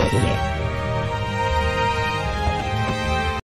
Yeah.